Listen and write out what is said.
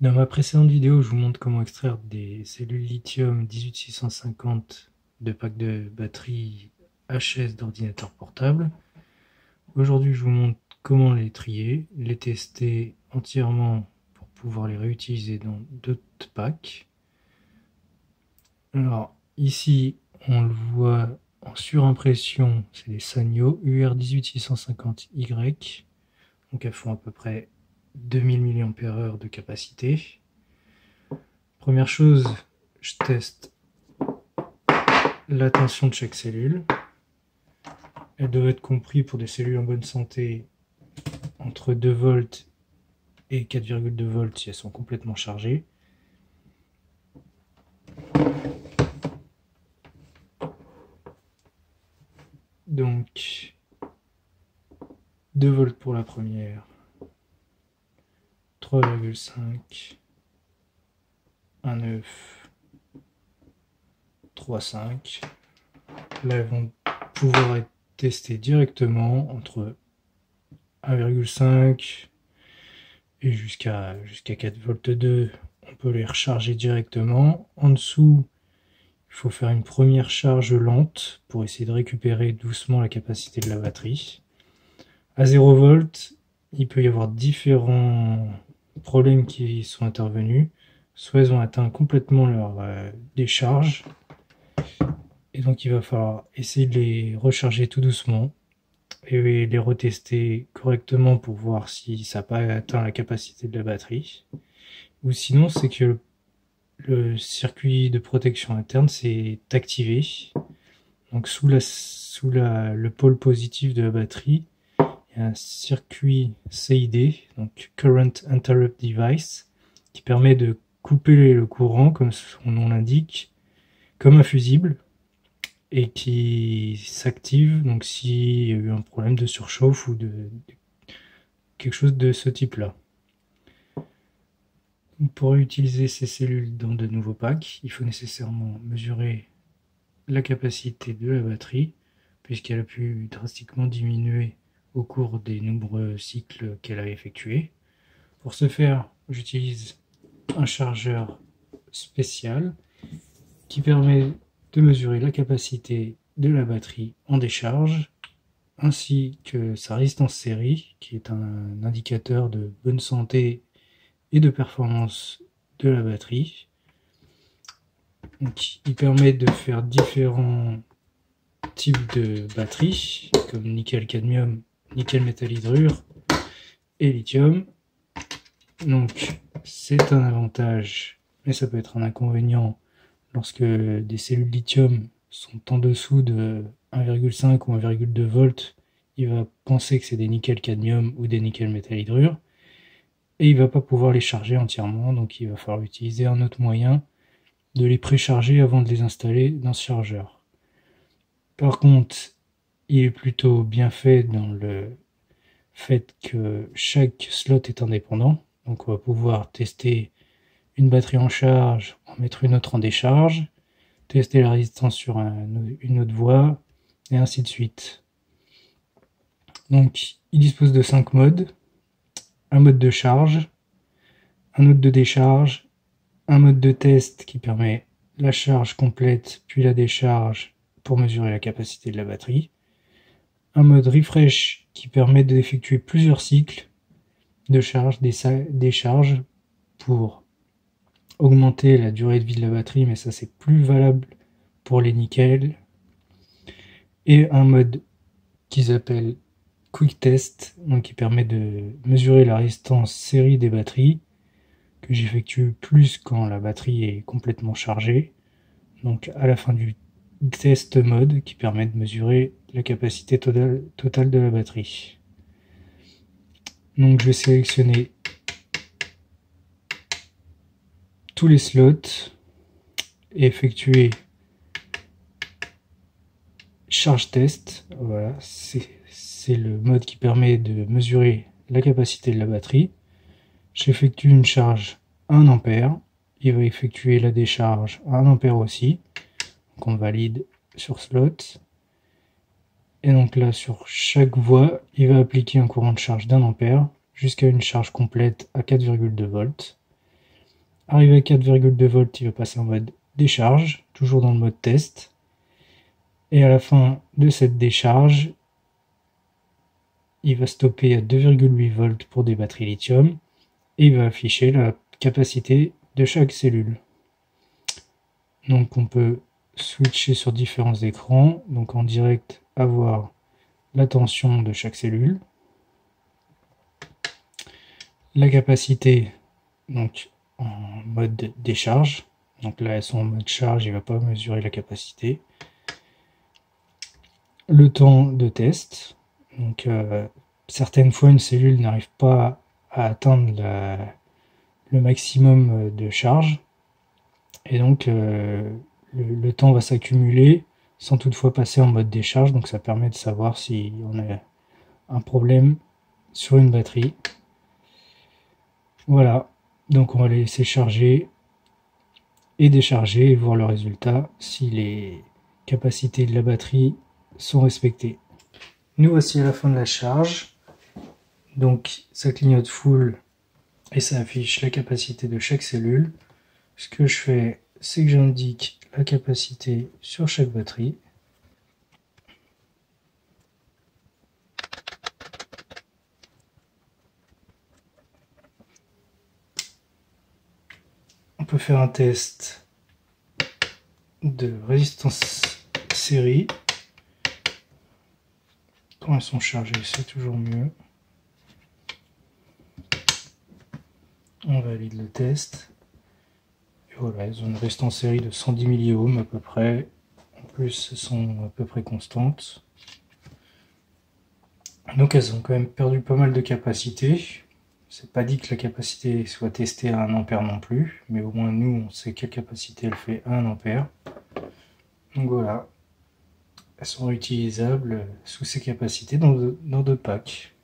Dans ma précédente vidéo, je vous montre comment extraire des cellules lithium 18650 de pack de batterie HS d'ordinateur portable. Aujourd'hui, je vous montre comment les trier, les tester entièrement pour pouvoir les réutiliser dans d'autres packs. Alors, ici, on le voit en surimpression, c'est les Sanyo UR18650Y. Donc elles font à peu près 2000 mAh de capacité. Première chose, je teste la tension de chaque cellule. Elle doit être comprise pour des cellules en bonne santé entre 2 volts et 4,2 volts si elles sont complètement chargées. Donc 2 volts pour la première, 3,5, 1,9, 3,5. Là, elles vont pouvoir être testées directement entre 1,5 et jusqu'à jusqu'à 4 volts 2. On peut les recharger directement. En dessous, il faut faire une première charge lente pour essayer de récupérer doucement la capacité de la batterie. À 0 volts, il peut y avoir différents problèmes qui sont intervenus. Soit ils ont atteint complètement leur euh, décharge. Et donc il va falloir essayer de les recharger tout doucement et les retester correctement pour voir si ça n'a pas atteint la capacité de la batterie. Ou sinon c'est que le circuit de protection interne s'est activé. Donc sous, la, sous la, le pôle positif de la batterie, un circuit CID, donc Current Interrupt Device, qui permet de couper le courant, comme son nom l'indique, comme un fusible, et qui s'active donc s'il y a eu un problème de surchauffe ou de, de quelque chose de ce type-là. Pour utiliser ces cellules dans de nouveaux packs, il faut nécessairement mesurer la capacité de la batterie, puisqu'elle a pu drastiquement diminuer au cours des nombreux cycles qu'elle a effectués. Pour ce faire, j'utilise un chargeur spécial qui permet de mesurer la capacité de la batterie en décharge ainsi que sa résistance série qui est un indicateur de bonne santé et de performance de la batterie. Il permet de faire différents types de batteries comme nickel cadmium nickel métal hydrure et lithium. Donc c'est un avantage, mais ça peut être un inconvénient lorsque des cellules lithium sont en dessous de 1,5 ou 1,2 volts. Il va penser que c'est des nickel cadmium ou des nickel métal hydrure et il va pas pouvoir les charger entièrement, donc il va falloir utiliser un autre moyen de les précharger avant de les installer dans ce chargeur. Par contre, il est plutôt bien fait dans le fait que chaque slot est indépendant. Donc on va pouvoir tester une batterie en charge, en mettre une autre en décharge, tester la résistance sur une autre voie, et ainsi de suite. Donc il dispose de 5 modes. Un mode de charge, un autre de décharge, un mode de test qui permet la charge complète puis la décharge pour mesurer la capacité de la batterie, un mode refresh qui permet d'effectuer plusieurs cycles de charge, des, charges pour augmenter la durée de vie de la batterie, mais ça c'est plus valable pour les nickels. Et un mode qu'ils appellent Quick Test, donc qui permet de mesurer la résistance série des batteries, que j'effectue plus quand la batterie est complètement chargée. Donc à la fin du test mode qui permet de mesurer la capacité totale, de la batterie. Donc je vais sélectionner tous les slots et effectuer charge test. Voilà, c'est le mode qui permet de mesurer la capacité de la batterie. J'effectue une charge 1 ampère. Il va effectuer la décharge 1 ampère aussi. Donc on valide sur slot. Et donc là, sur chaque voie, il va appliquer un courant de charge d'un ampère jusqu'à une charge complète à 4,2 volts. Arrivé à 4,2 volts, il va passer en mode décharge, toujours dans le mode test. Et à la fin de cette décharge, il va stopper à 2,8 volts pour des batteries lithium et il va afficher la capacité de chaque cellule. Donc on peut switcher sur différents écrans, donc en direct avoir la tension de chaque cellule, la capacité donc en mode décharge, donc là elles sont en mode charge, il ne va pas mesurer la capacité, le temps de test, donc euh, certaines fois une cellule n'arrive pas à atteindre le maximum de charge, et donc euh, le, temps va s'accumuler sans toutefois passer en mode décharge, donc ça permet de savoir si on a un problème sur une batterie. Voilà, donc on va laisser charger et décharger et voir le résultat si les capacités de la batterie sont respectées. Nous voici à la fin de la charge. Donc ça clignote full et ça affiche la capacité de chaque cellule. Ce que je fais, c'est que j'indique la capacité sur chaque batterie. On peut faire un test de résistance série. Quand elles sont chargées, c'est toujours mieux. On valide le test. Voilà, elles ont une résistance série de 110 milliohms à peu près. En plus, elles sont à peu près constantes. Donc elles ont quand même perdu pas mal de capacité. C'est pas dit que la capacité soit testée à 1 ampère non plus, mais au moins nous on sait quelle capacité elle fait à 1 ampère. Donc voilà, elles sont réutilisables sous ces capacités dans dans deux packs.